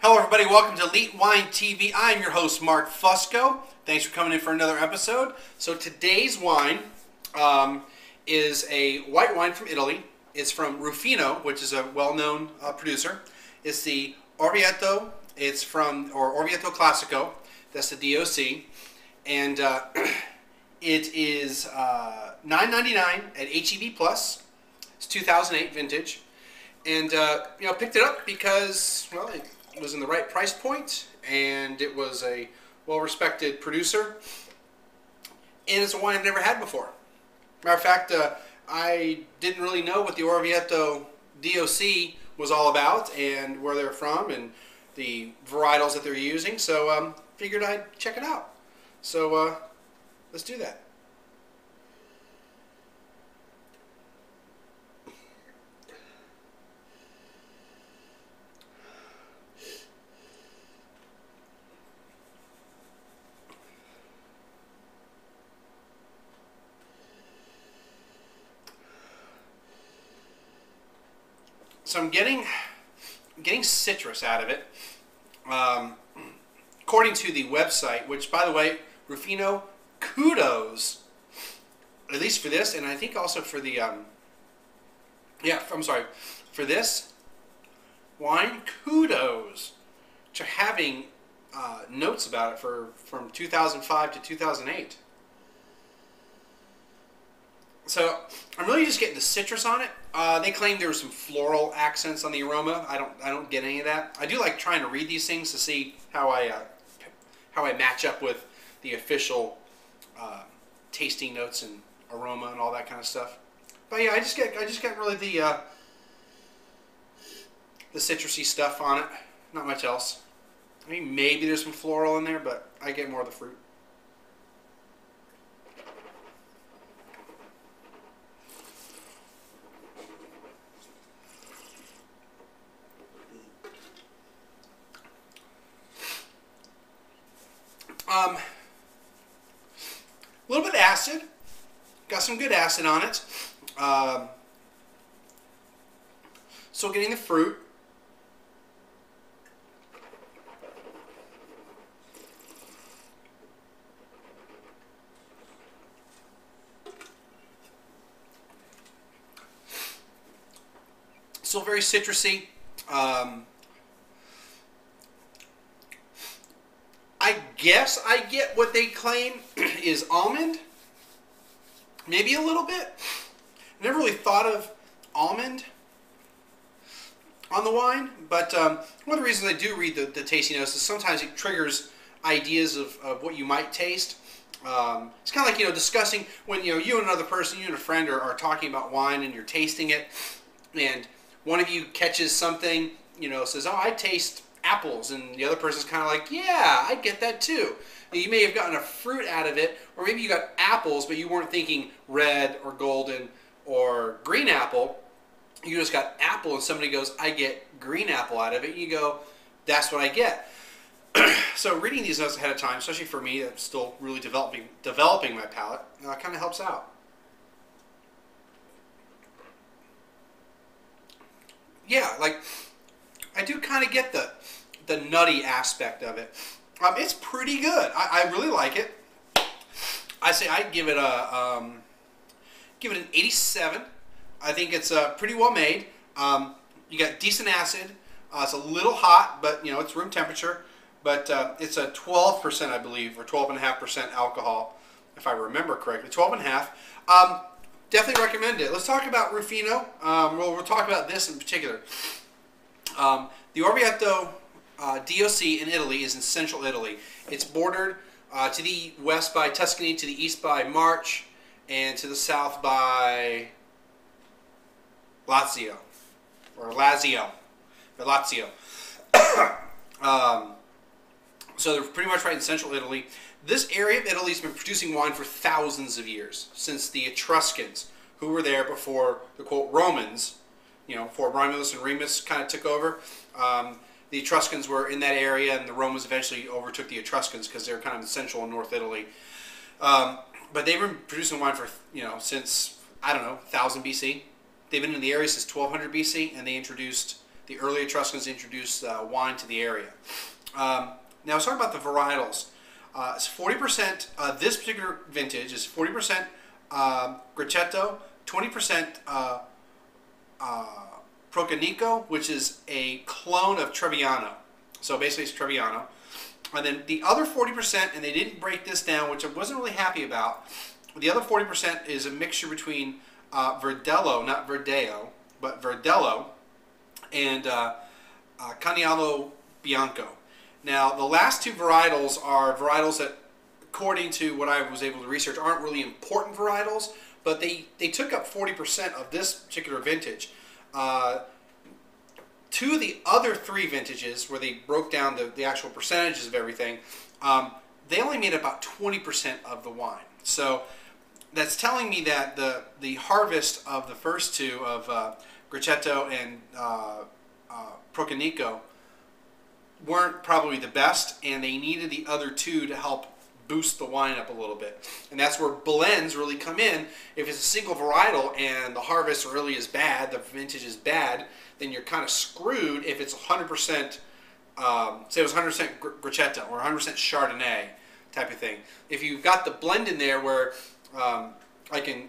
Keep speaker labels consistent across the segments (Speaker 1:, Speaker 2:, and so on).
Speaker 1: Hello, everybody. Welcome to 1337 Wine TV. I'm your host, Mark Fusco. Thanks for coming in for another episode. So today's wine um, is a white wine from Italy. It's from Ruffino, which is a well-known uh, producer. It's the Orvieto. It's from or Orvieto Classico. That's the DOC, and uh, it is uh, $9.99 at HEB Plus. It's 2008 vintage, and uh, you know picked it up because well it was in the right price point, and it was a well-respected producer, and it's a wine I've never had before. Matter of fact, uh, I didn't really know what the Orvieto DOC was all about and where they're from and the varietals that they're using, so um, figured I'd check it out. So uh, let's do that. So I'm getting getting citrus out of it. Um, according to the website, which by the way, Ruffino, kudos, at least for this, and I think also for the, um, yeah, I'm sorry, for this wine, kudos to having uh, notes about it for from 2005 to 2008. So I'm really just getting the citrus on it. Uh, they claim there were some floral accents on the aroma. I don't I don't get any of that. I do like trying to read these things to see how I uh, how I match up with the official uh, tasting notes and aroma and all that kind of stuff. But yeah, I just get I just get really the uh, the citrusy stuff on it. Not much else. I mean, maybe there's some floral in there, but I get more of the fruit. Um, a little bit of acid. Got some good acid on it. Um, still getting the fruit. Still very citrusy. Um, I guess I get what they claim is almond. Maybe a little bit. Never really thought of almond on the wine, but um, one of the reasons I do read the, the tasting notes is sometimes it triggers ideas of, of what you might taste. Um, it's kind of like, you know, discussing when, you know, you and another person, you and a friend are, are talking about wine and you're tasting it, and one of you catches something, you know, says, oh, I taste apples, and the other person's kind of like, yeah, I get that too. you may have gotten a fruit out of it, or maybe you got apples, but you weren't thinking red or golden or green apple. You just got apple, and somebody goes, I get green apple out of it. And you go, that's what I get. so reading these notes ahead of time, especially for me, that's still really developing developing my palate, uh, kind of helps out. Yeah, like I do kind of get the the nutty aspect of it. Um, it's pretty good. I, I, really like it. I say I give it a um, give it an 87. I think it's uh, pretty well made. Um, you got decent acid. Uh, it's a little hot, but you know it's room temperature. But uh, it's a 12%, I believe, or 12.5% alcohol, if I remember correctly. 12.5. Um, definitely recommend it. Let's talk about Ruffino. Um, we'll, we'll talk about this in particular. Um, the Orvieto uh, DOC in Italy is in central Italy. It's bordered uh, to the west by Tuscany, to the east by Marche, and to the south by Lazio, or Lazio, or Lazio. um, so they're pretty much right in central Italy. This area of Italy has been producing wine for thousands of years, since the Etruscans, who were there before the quote Romans, you know, before Romulus and Remus kind of took over. Um, the Etruscans were in that area, and the Romans eventually overtook the Etruscans because they're kind of in central and north Italy. Um, but they've been producing wine for you know since I don't know 1000 BC, they've been in the area since 1200 BC, and they introduced the early Etruscans introduced uh, wine to the area. Um, now, let's talk about the varietals. Uh, it's 40%. Uh, this particular vintage is 40% uh, Grechetto, 20% Procanico, which is a clone of Trebbiano. So basically, it's Trebbiano. And then the other 40%, and they didn't break this down, which I wasn't really happy about. The other 40% is a mixture between uh, Verdello, not Verdeo, but Verdello, and uh, uh, Bianco. Now, the last two varietals are varietals that, according to what I was able to research, aren't really important varietals, but they, they took up 40% of this particular vintage. Uh, two of the other three vintages, where they broke down the, the actual percentages of everything, um, they only made about 20% of the wine. So that's telling me that the, the harvest of the first two, of uh, Grechetto and uh, uh, Procanico, weren't probably the best, and they needed the other two to help boost the wine up a little bit. And that's where blends really come in. If it's a single varietal and the harvest really is bad, the vintage is bad, then you're kind of screwed if it's 100%, um, say it was 100% Grechetto or 100% Chardonnay type of thing. If you've got the blend in there where, um, like in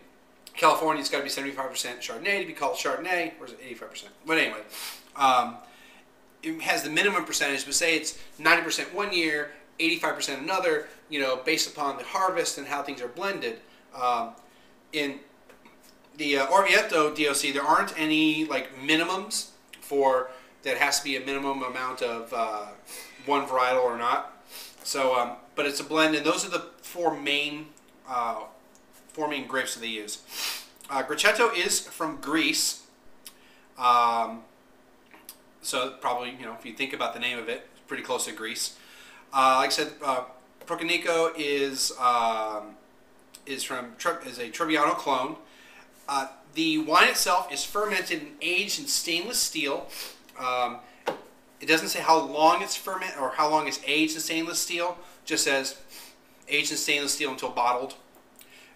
Speaker 1: California, it's got to be 75% Chardonnay to be called Chardonnay, or is it 85%? But anyway, um, it has the minimum percentage, but say it's 90% one year, 85% another, you know, based upon the harvest and how things are blended. Um, in the uh, Orvieto DOC, there aren't any like minimums for that has to be a minimum amount of uh, one varietal or not. So, um, but it's a blend, and those are the four main uh, four main grapes that they use. Uh, Grechetto is from Greece. Um, so probably, you know, if you think about the name of it, it's pretty close to Greece. Uh, like I said, uh, Procanico is um, is from is a Trebbiano clone. Uh, the wine itself is fermented and aged in stainless steel. Um, it doesn't say how long it's fermented or how long it's aged in stainless steel. Just says aged in stainless steel until bottled.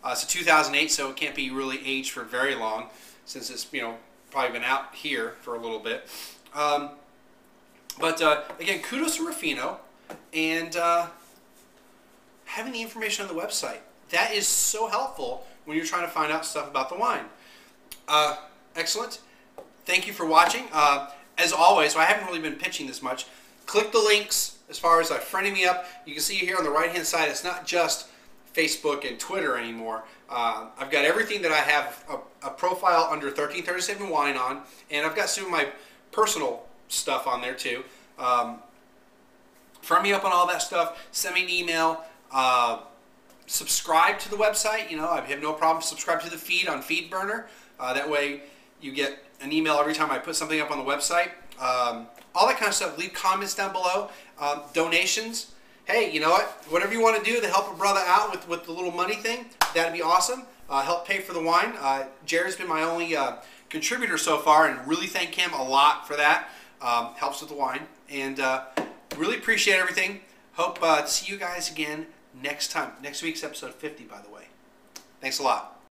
Speaker 1: Uh, it's a 2008, so it can't be really aged for very long, since it's you know probably been out here for a little bit. Um, but uh, again, kudos to Ruffino and uh, having the information on the website. That is so helpful when you're trying to find out stuff about the wine. Uh, excellent. Thank you for watching. Uh, as always, so I haven't really been pitching this much. Click the links as far as uh, friending me up. You can see here on the right hand side, it's not just Facebook and Twitter anymore. Uh, I've got everything that I have a, a, profile under 1337 Wine on, and I've got some of my personal stuff on there too. Um, friend me up on all that stuff. Send me an email. Uh, subscribe to the website. You know, I have no problem. Subscribe to the feed on FeedBurner. Uh, that way, you get an email every time I put something up on the website. Um, all that kind of stuff. Leave comments down below. Um, donations. Hey, you know what? Whatever you want to do to help a brother out with, with the little money thing, that'd be awesome. Uh, help pay for the wine. Uh, Jared's been my only uh, contributor so far, and really thank him a lot for that. Um, helps with the wine, and uh, really appreciate everything. Hope uh, to see you guys again next time. Next week's episode 50, by the way. Thanks a lot.